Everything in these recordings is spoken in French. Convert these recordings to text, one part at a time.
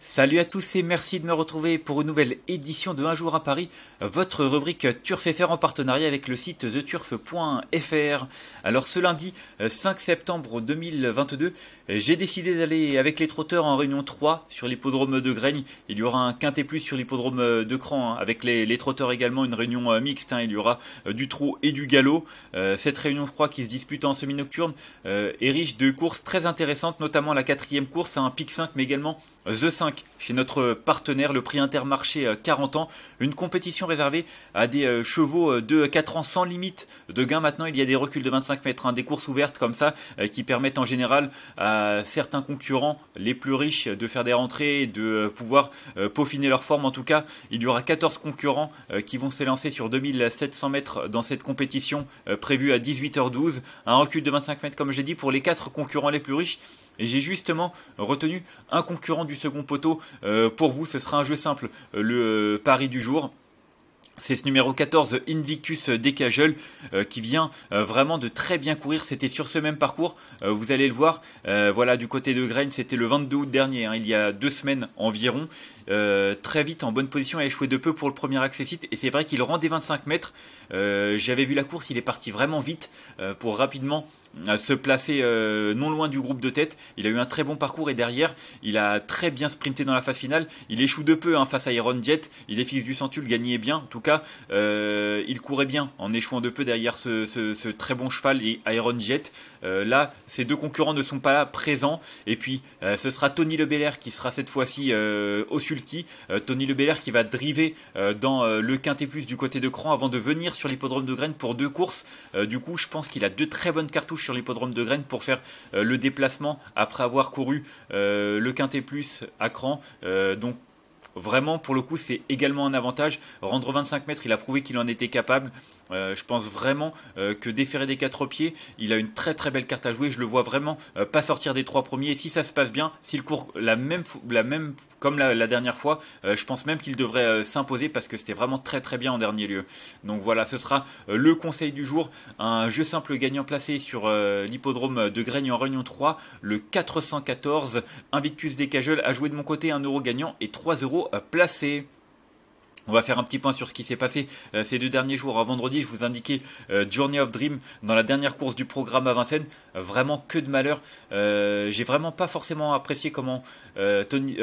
Salut à tous et merci de me retrouver pour une nouvelle édition de Un jour à Paris, votre rubrique Turf FR en partenariat avec le site theturf.fr. Alors ce lundi 5 septembre 2022, j'ai décidé d'aller avec les trotteurs en réunion 3 sur l'hippodrome de Graigne. Il y aura un quintet plus sur l'hippodrome de Cran, hein. avec les, trotteurs également une réunion euh, mixte. Hein. Il y aura euh, du trot et du galop. Euh, cette réunion 3 qui se dispute en semi-nocturne est riche de courses très intéressantes, notamment la quatrième course, un pic 5 mais également The 5 chez notre partenaire, le prix Intermarché 40 euh, ans, une compétition réservée à des euh, chevaux euh, de 4 ans sans limite de gain. Maintenant, il y a des reculs de 25 mètres, hein, des courses ouvertes comme ça qui permettent en général à certains concurrents les plus riches de faire des rentrées de pouvoir peaufiner leur forme. En tout cas, il y aura 14 concurrents qui vont s'élancer sur 2700 mètres dans cette compétition prévue à 18h12. Un recul de 25 mètres, comme j'ai dit, pour les 4 concurrents les plus riches. Et j'ai justement retenu un concurrent du second poteau. Euh, pour vous, ce sera un jeu simple, euh, le euh, pari du jour. C'est ce numéro 14 Invictus Decagel qui vient vraiment de très bien courir. C'était sur ce même parcours, vous allez le voir. voilà, du côté de Grain, c'était le 22 août dernier, hein, il y a deux semaines environ. Euh, très vite en bonne position, a échoué de peu pour le premier accessite et c'est vrai qu'il rend des 25 mètres. Euh, j'avais vu la course, il est parti vraiment vite euh, pour rapidement se placer non loin du groupe de tête. Il a eu un très bon parcours et derrière, il a très bien sprinté dans la phase finale. Il échoue de peu hein, face à Iron Jet. Il est fils du Centule, gagnait bien. En tout cas, il courait bien en échouant de peu derrière ce, très bon cheval et Iron Jet. là, ces deux concurrents ne sont pas là présents. Et puis, ce sera Tony Lebelair qui sera cette fois-ci au sud euh, Tony Lebelair qui va driver euh, dans euh, le Quintet Plus du côté de Cran avant de venir sur l'hippodrome de Graines pour deux courses. du coup, je pense qu'il a deux très bonnes cartouches sur l'hippodrome de Graines pour faire le déplacement après avoir couru le Quintet Plus à Cran. donc Vraiment, pour le coup, c'est également un avantage. Rendre 25 mètres, il a prouvé qu'il en était capable. Euh, je pense vraiment euh, que déférer des quatre pieds, il a une très très belle carte à jouer. Je le vois vraiment euh, pas sortir des trois premiers. Et si ça se passe bien, s'il court la même, la même comme la, dernière fois, je pense même qu'il devrait s'imposer parce que c'était vraiment très très bien en dernier lieu. Donc voilà, ce sera le conseil du jour. Un jeu simple gagnant placé sur l'hippodrome de Graigne en Réunion 3, le 414 Invictus des Cajoles a joué de mon côté 1 euro gagnant et 3 euros placés. On va faire un petit point sur ce qui s'est passé euh, ces deux derniers jours. À vendredi, je vous indiquais euh, Journey of Dream dans la dernière course du programme à Vincennes. Euh, vraiment que de malheur. J'ai vraiment pas forcément apprécié comment Tony,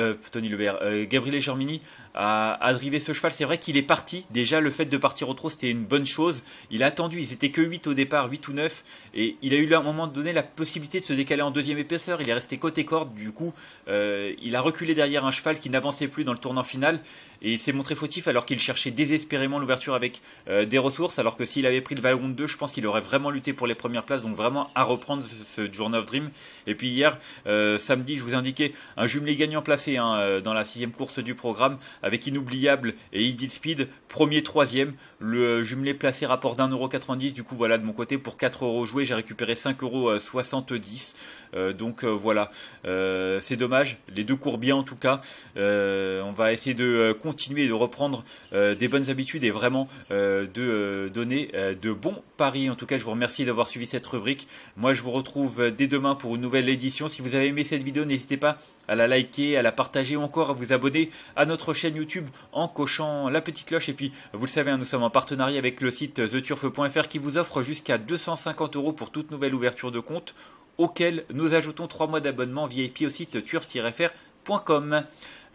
Lebert, Gabriel Germini a, a drivé ce cheval. C'est vrai qu'il est parti. Déjà, le fait de partir au trot, c'était une bonne chose. Il a attendu. Ils étaient que 8 au départ, 8 ou 9. Et il a eu à un moment donné la possibilité de se décaler en deuxième épaisseur. Il est resté côté corde. Du coup, il a reculé derrière un cheval qui n'avançait plus dans le tournant final. Et il s'est montré fautif alors qu'il cherchait désespérément l'ouverture avec euh, des ressources, alors que s'il avait pris le wagon 2, je pense qu'il aurait vraiment lutté pour les premières places, donc vraiment à reprendre ce, Journey of Dream. Et puis hier, euh, samedi, je vous indiquais un jumelé gagnant placé hein, euh, dans la sixième course du programme, avec Inoubliable et Idil Speed, premier, troisième, le jumelé placé rapport d'1,90€, du coup voilà de mon côté, pour 4 euros joués, j'ai récupéré 5,70€, donc voilà, c'est dommage, les deux courent bien en tout cas, on va essayer de continuer de reprendre euh, des bonnes habitudes et vraiment euh, de euh, donner de bons paris. En tout cas, je vous remercie d'avoir suivi cette rubrique. Moi, je vous retrouve dès demain pour une nouvelle édition. Si vous avez aimé cette vidéo, n'hésitez pas à la liker, à la partager ou encore à vous abonner à notre chaîne YouTube en cochant la petite cloche. Et puis, vous le savez, hein, nous sommes en partenariat avec le site theturf.fr qui vous offre jusqu'à 250 euros pour toute nouvelle ouverture de compte auquel nous ajoutons 3 mois d'abonnement VIP au site turf-fr.com.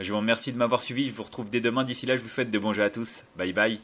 Je vous remercie de m'avoir suivi, je vous retrouve dès demain. D'ici là, je vous souhaite de bons jeux à tous. Bye bye.